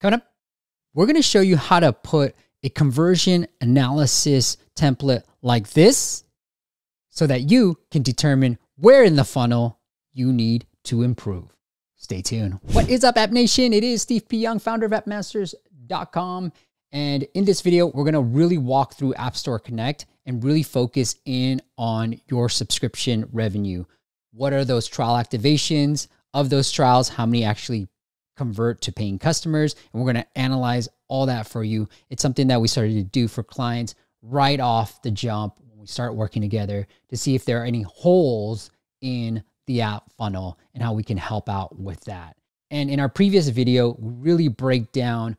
Coming up, we're going to show you how to put a conversion analysis template like this so that you can determine where in the funnel you need to improve. Stay tuned. What is up, App Nation? It is Steve P. Young, founder of appmasters.com. And in this video, we're going to really walk through App Store Connect and really focus in on your subscription revenue. What are those trial activations? Of those trials, how many actually convert to paying customers. And we're going to analyze all that for you. It's something that we started to do for clients right off the jump when we start working together to see if there are any holes in the app funnel and how we can help out with that. And in our previous video, we really break down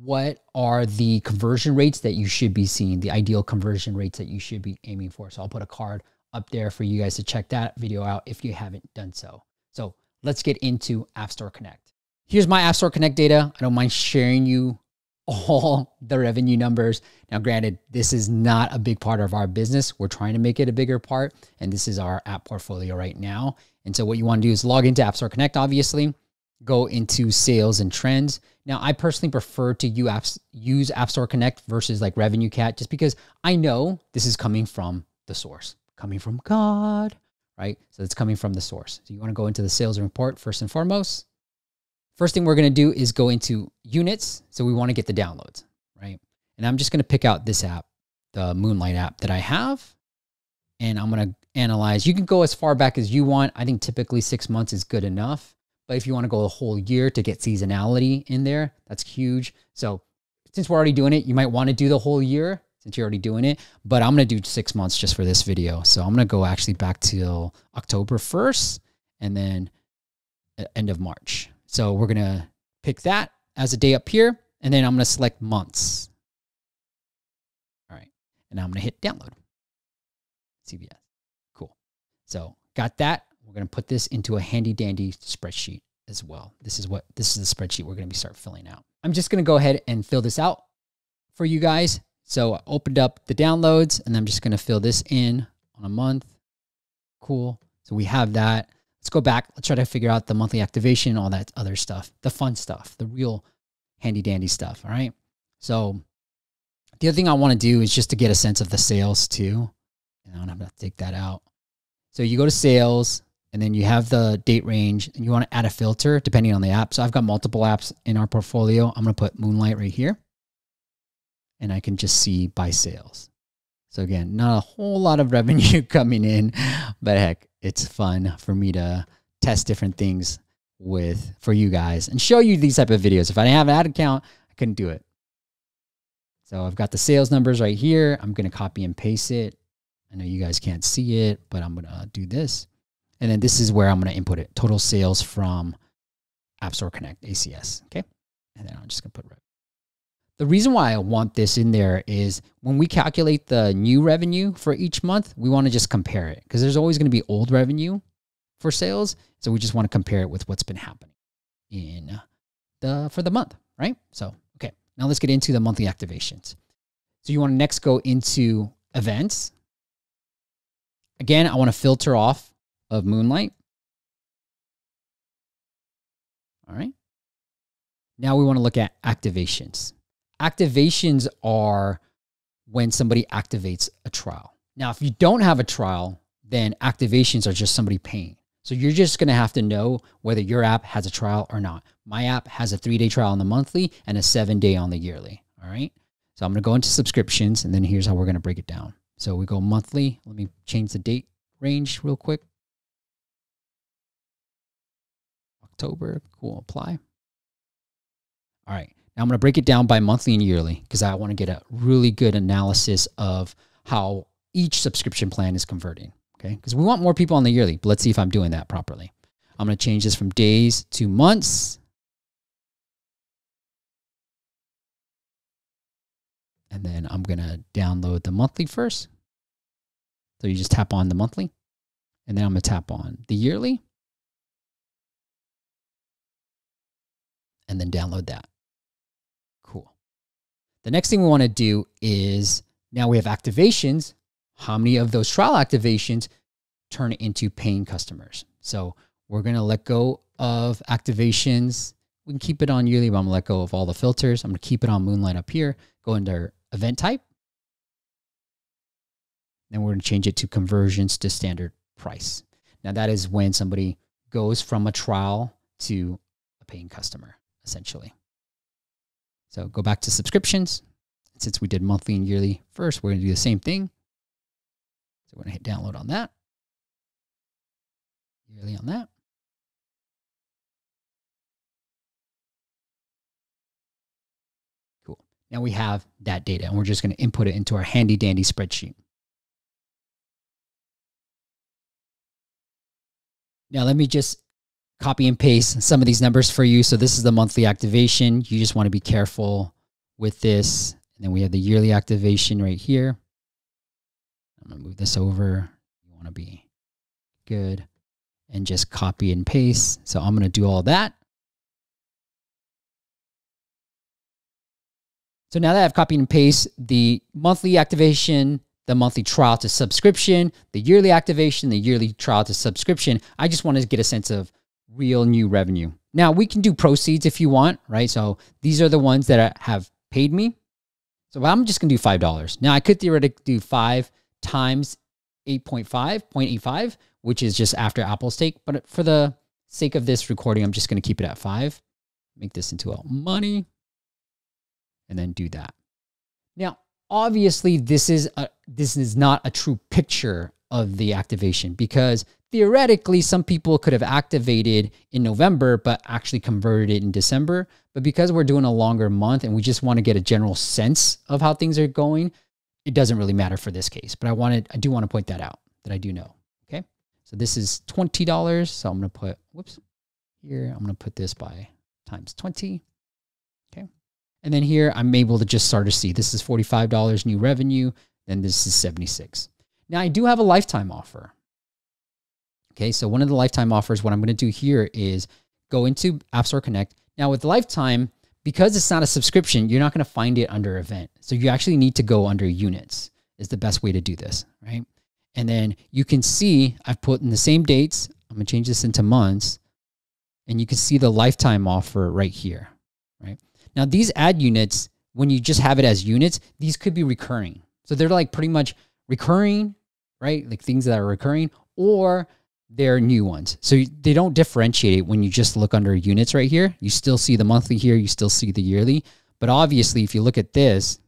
what are the conversion rates that you should be seeing, the ideal conversion rates that you should be aiming for. So I'll put a card up there for you guys to check that video out if you haven't done so. So let's get into App Store Connect. Here's my App Store Connect data. I don't mind sharing you all the revenue numbers. Now, granted, this is not a big part of our business. We're trying to make it a bigger part, and this is our app portfolio right now. And so, what you want to do is log into App Store Connect, obviously, go into sales and trends. Now, I personally prefer to use App Store Connect versus like RevenueCat, just because I know this is coming from the source, coming from God, right? So it's coming from the source. So you want to go into the sales report first and foremost. First thing we're going to do is go into units. So we want to get the downloads, right? And I'm just going to pick out this app, the Moonlight app that I have. And I'm going to analyze. You can go as far back as you want. I think typically six months is good enough. But if you want to go a whole year to get seasonality in there, that's huge. So since we're already doing it, you might want to do the whole year since you're already doing it. But I'm going to do six months just for this video. So I'm going to go actually back till October 1st and then end of March. So we're going to pick that as a day up here, and then I'm going to select months. All right. And I'm going to hit download. CVS. Cool. So got that. We're going to put this into a handy dandy spreadsheet as well. This is what this is the spreadsheet we're going to be start filling out. I'm just going to go ahead and fill this out for you guys. So I opened up the downloads and I'm just going to fill this in on a month. Cool. So we have that. Let's go back. Let's try to figure out the monthly activation, all that other stuff, the fun stuff, the real handy dandy stuff. All right. So the other thing I want to do is just to get a sense of the sales too. And I'm going to take that out. So you go to sales and then you have the date range and you want to add a filter depending on the app. So I've got multiple apps in our portfolio. I'm going to put Moonlight right here and I can just see by sales. So again, not a whole lot of revenue coming in, but heck, it's fun for me to test different things with for you guys and show you these type of videos. If I didn't have an ad account, I couldn't do it. So I've got the sales numbers right here. I'm going to copy and paste it. I know you guys can't see it, but I'm going to do this. And then this is where I'm going to input it. Total sales from App Store Connect, ACS. Okay. And then I'm just going to put the reason why I want this in there is when we calculate the new revenue for each month, we want to just compare it because there's always going to be old revenue for sales. So we just want to compare it with what's been happening in the for the month, right? So, okay. Now let's get into the monthly activations. So you want to next go into events. Again, I want to filter off of Moonlight. All right. Now we want to look at activations. Activations are when somebody activates a trial. Now, if you don't have a trial, then activations are just somebody paying. So you're just going to have to know whether your app has a trial or not. My app has a three day trial on the monthly and a seven day on the yearly. All right. So I'm going to go into subscriptions and then here's how we're going to break it down. So we go monthly. Let me change the date range real quick. October. Cool. Apply. All right. Now I'm going to break it down by monthly and yearly because I want to get a really good analysis of how each subscription plan is converting. Okay. Because we want more people on the yearly, but let's see if I'm doing that properly. I'm going to change this from days to months. And then I'm going to download the monthly first. So you just tap on the monthly. And then I'm going to tap on the yearly. And then download that. The next thing we want to do is now we have activations. How many of those trial activations turn into paying customers? So we're going to let go of activations We can keep it on yearly, but I'm gonna let go of all the filters. I'm gonna keep it on Moonlight up here. Go into event type. Then we're gonna change it to conversions to standard price. Now that is when somebody goes from a trial to a paying customer, essentially. So go back to subscriptions. Since we did monthly and yearly first, we're gonna do the same thing. So we're gonna hit download on that. Yearly on that. Cool. Now we have that data and we're just gonna input it into our handy dandy spreadsheet. Now let me just copy and paste some of these numbers for you. So this is the monthly activation. You just want to be careful with this. And then we have the yearly activation right here. I'm going to move this over. You want to be good and just copy and paste. So I'm going to do all that. So now that I've copied and pasted the monthly activation, the monthly trial to subscription, the yearly activation, the yearly trial to subscription, I just want to get a sense of real new revenue. Now we can do proceeds if you want, right? So these are the ones that have paid me. So I'm just gonna do five dollars. Now I could theoretically do five times 8.5, 0.85, which is just after Apple's take. But for the sake of this recording, I'm just gonna keep it at five. Make this into a money, and then do that. Now, obviously, this is a this is not a true picture of the activation because theoretically some people could have activated in November but actually converted it in December. But because we're doing a longer month and we just want to get a general sense of how things are going, it doesn't really matter for this case. But I wanted I do want to point that out that I do know. Okay. So this is $20. So I'm going to put whoops here. I'm going to put this by times 20. Okay. And then here I'm able to just start to see this is $45 new revenue. Then this is 76. Now I do have a lifetime offer. Okay, so one of the lifetime offers, what I'm going to do here is go into App Store Connect. Now with lifetime, because it's not a subscription, you're not going to find it under event. So you actually need to go under units is the best way to do this, right? And then you can see I've put in the same dates. I'm going to change this into months and you can see the lifetime offer right here, right? Now these ad units, when you just have it as units, these could be recurring. So they're like pretty much recurring, right? Like things that are recurring or they're new ones. So they don't differentiate it when you just look under units right here. You still see the monthly here, you still see the yearly. But obviously, if you look at this,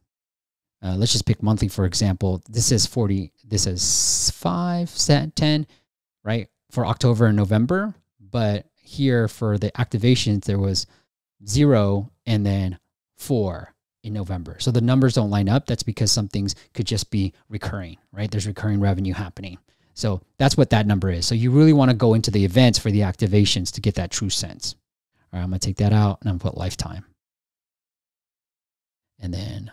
uh, let's just pick monthly for example. This is 40, this is 5, 10, right? For October and November. But here for the activations, there was zero and then four in November. So the numbers don't line up. That's because some things could just be recurring, right? There's recurring revenue happening. So that's what that number is. So you really want to go into the events for the activations to get that true sense. All right, I'm going to take that out and I'm going to put lifetime. And then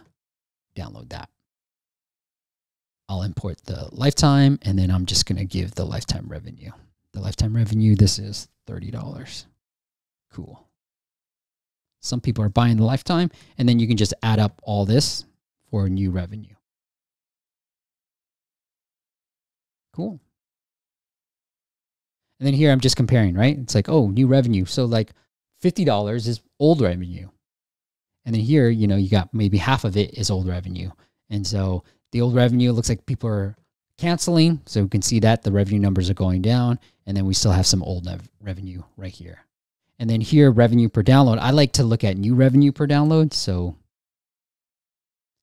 download that. I'll import the lifetime and then I'm just going to give the lifetime revenue. The lifetime revenue, this is $30. Cool. Some people are buying the lifetime and then you can just add up all this for new revenue. Cool. And then here I'm just comparing, right? It's like, oh, new revenue. So like $50 is old revenue. And then here, you know, you got maybe half of it is old revenue. And so the old revenue looks like people are canceling. So we can see that the revenue numbers are going down. And then we still have some old revenue right here. And then here, revenue per download. I like to look at new revenue per download. So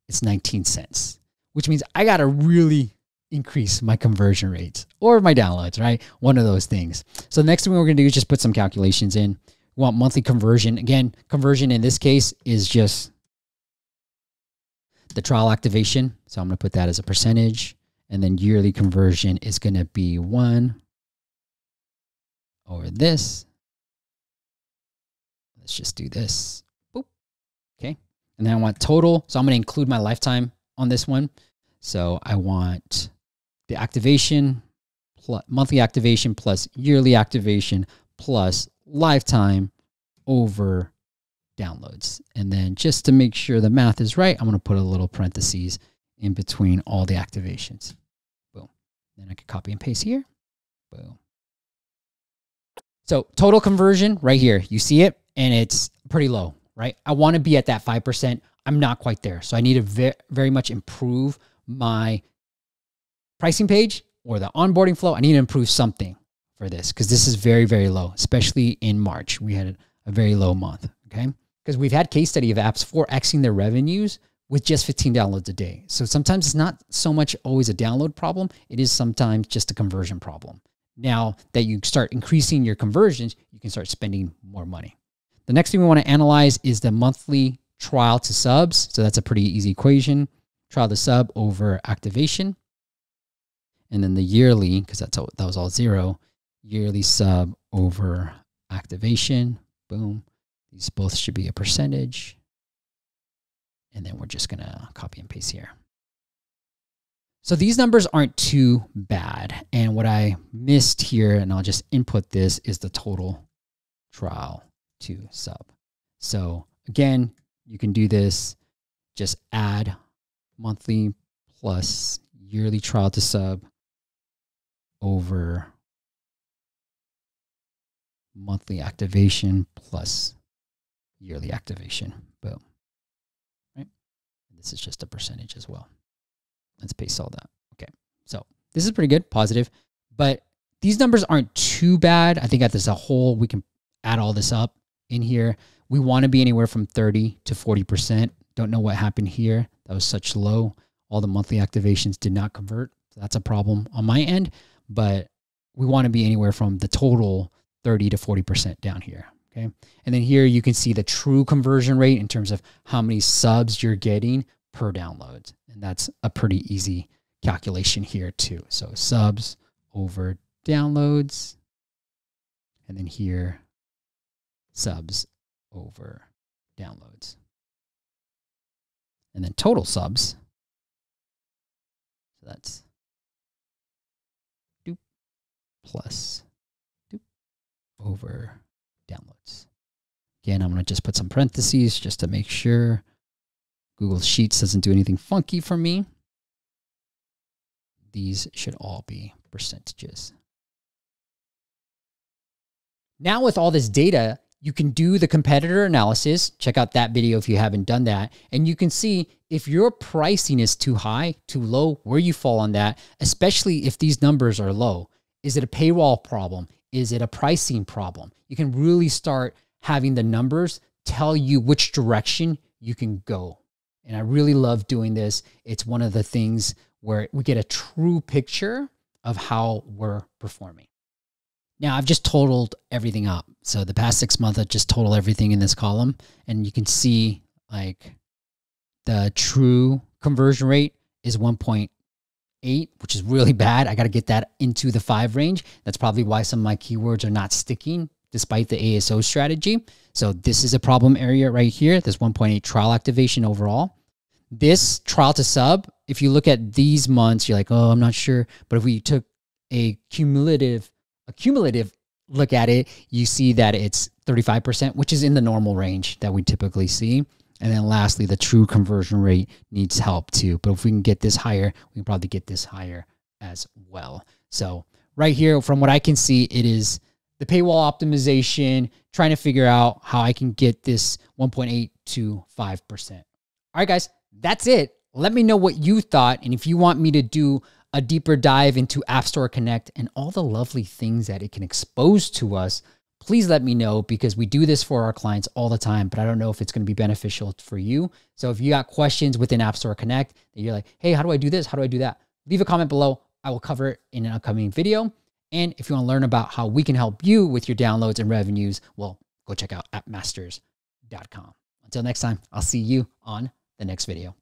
it's 19 cents, which means I got to really increase my conversion rates or my downloads, right? One of those things. So the next thing we're going to do is just put some calculations in. We want monthly conversion. Again, conversion in this case is just the trial activation. So I'm going to put that as a percentage. And then yearly conversion is going to be one over this. Let's just do this. Boop. Okay. And then I want total. So I'm going to include my lifetime on this one. So I want the activation, plus monthly activation plus yearly activation plus lifetime over downloads. And then just to make sure the math is right, I'm going to put a little parentheses in between all the activations. Boom. Then I can copy and paste here. Boom. So total conversion right here, you see it, and it's pretty low, right? I want to be at that 5%. I'm not quite there. So I need to ve- very much improve my pricing page or the onboarding flow. I need to improve something for this because this is very, very low, especially in March. We had a very low month. Okay. Because we've had case study of apps 4xing their revenues with just 15 downloads a day. So sometimes it's not so much always a download problem, it is sometimes just a conversion problem. Now that you start increasing your conversions, you can start spending more money. The next thing we want to analyze is the monthly trial to subs. So that's a pretty easy equation. Trial to sub over activation. And then the yearly, because that's all, that was all zero, yearly sub over activation. Boom. These both should be a percentage. And then we're just going to copy and paste here. So these numbers aren't too bad. And what I missed here, and I'll just input this, is the total trial to sub. So again, you can do this, just add monthly plus yearly trial to sub over monthly activation plus yearly activation. Boom. Right? And this is just a percentage as well. Let's paste all that. Okay. So this is pretty good, positive, but these numbers aren't too bad. I think as a whole, we can add all this up in here. We want to be anywhere from 30 to 40%. Don't know what happened here. That was such low. All the monthly activations did not convert. So that's a problem on my end, but we want to be anywhere from the total 30 to 40% down here. Okay. And then here you can see the true conversion rate in terms of how many subs you're getting per download. And that's a pretty easy calculation here too. So subs over downloads. And then here, subs over downloads. And then total subs. So that's plus over downloads. Again, I'm going to just put some parentheses just to make sure Google Sheets doesn't do anything funky for me. These should all be percentages. Now with all this data, you can do the competitor analysis. Check out that video if you haven't done that. And you can see if your pricing is too high, too low, where you fall on that, especially if these numbers are low. Is it a paywall problem? Is it a pricing problem? You can really start having the numbers tell you which direction you can go. And I really love doing this. It's one of the things where we get a true picture of how we're performing. Now, I've just totaled everything up. So the past six months, I just total everything in this column. And you can see like the true conversion rate is 1.8, which is really bad. I got to get that into the five range. That's probably why some of my keywords are not sticking despite the ASO strategy. So this is a problem area right here. This 1.8 trial activation overall. This trial to sub, if you look at these months, you're like, oh, I'm not sure. But if we took a cumulative a cumulative look at it, you see that it's 35%, which is in the normal range that we typically see. And then lastly, the true conversion rate needs help too. But if we can get this higher, we can probably get this higher as well. So right here, from what I can see, it is the paywall optimization, trying to figure out how I can get this 1.8 to 5%. All right, guys, that's it. Let me know what you thought. And if you want me to do a deeper dive into App Store Connect and all the lovely things that it can expose to us, please let me know because we do this for our clients all the time, but I don't know if it's going to be beneficial for you. So if you got questions within App Store Connect that you're like, hey, how do I do this? How do I do that? Leave a comment below. I will cover it in an upcoming video. And if you want to learn about how we can help you with your downloads and revenues, well, go check out appmasters.com. Until next time, I'll see you on the next video.